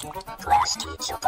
class teacher.